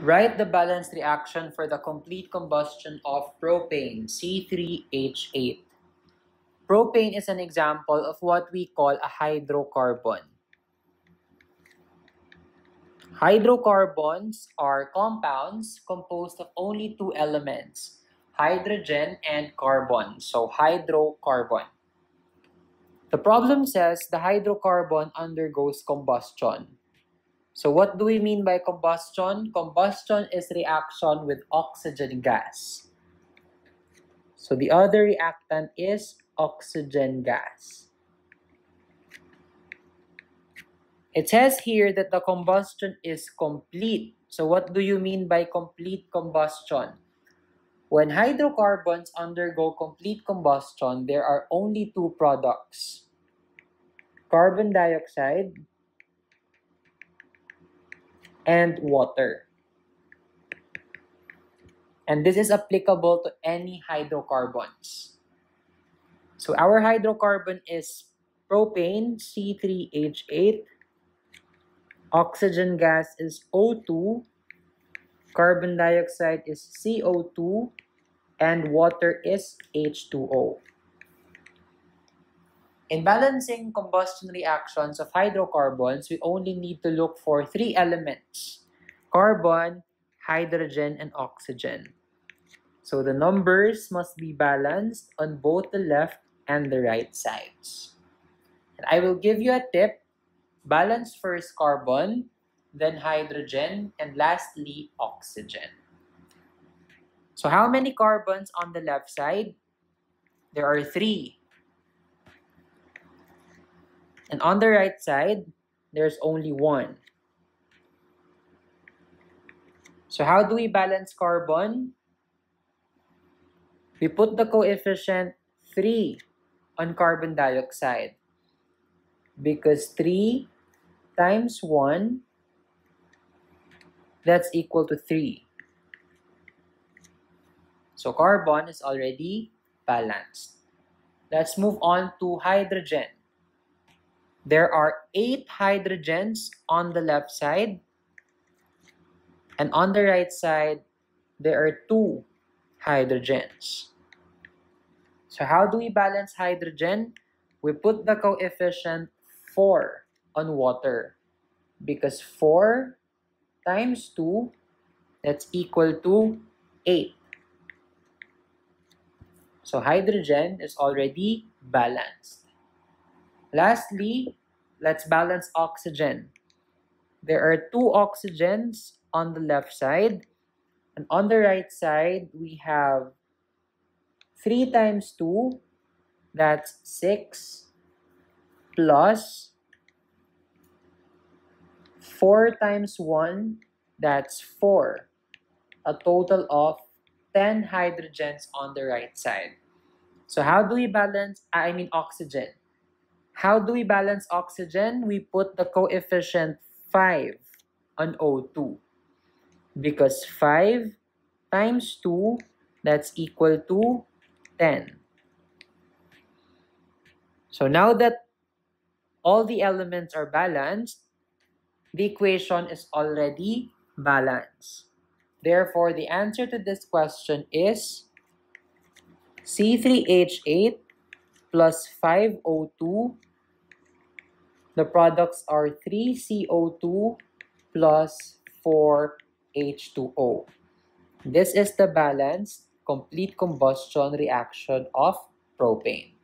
Write the balanced reaction for the complete combustion of propane, C3H8. Propane is an example of what we call a hydrocarbon. Hydrocarbons are compounds composed of only two elements, hydrogen and carbon, so hydrocarbon. The problem says the hydrocarbon undergoes combustion. So what do we mean by combustion? Combustion is reaction with oxygen gas. So the other reactant is oxygen gas. It says here that the combustion is complete. So what do you mean by complete combustion? When hydrocarbons undergo complete combustion, there are only two products. Carbon dioxide and water. And this is applicable to any hydrocarbons. So our hydrocarbon is propane, C3H8. Oxygen gas is O2. Carbon dioxide is CO2. And water is H2O. In balancing combustion reactions of hydrocarbons, we only need to look for three elements, carbon, hydrogen, and oxygen. So the numbers must be balanced on both the left and the right sides. And I will give you a tip. Balance first carbon, then hydrogen, and lastly oxygen. So how many carbons on the left side? There are three. And on the right side, there's only one. So how do we balance carbon? We put the coefficient 3 on carbon dioxide because 3 times 1 that's equal to 3. So carbon is already balanced. Let's move on to hydrogen. There are eight hydrogens on the left side. And on the right side, there are two hydrogens. So how do we balance hydrogen? We put the coefficient 4 on water. Because 4 times 2, that's equal to 8. So hydrogen is already balanced. Lastly, let's balance oxygen. There are two oxygens on the left side. And on the right side, we have 3 times 2, that's 6, plus 4 times 1, that's 4. A total of 10 hydrogens on the right side. So how do we balance, I mean oxygen? How do we balance oxygen? We put the coefficient 5 on O2. Because 5 times 2, that's equal to 10. So now that all the elements are balanced, the equation is already balanced. Therefore, the answer to this question is C3H8 plus 5O2 the products are 3CO2 plus 4H2O. This is the balanced complete combustion reaction of propane.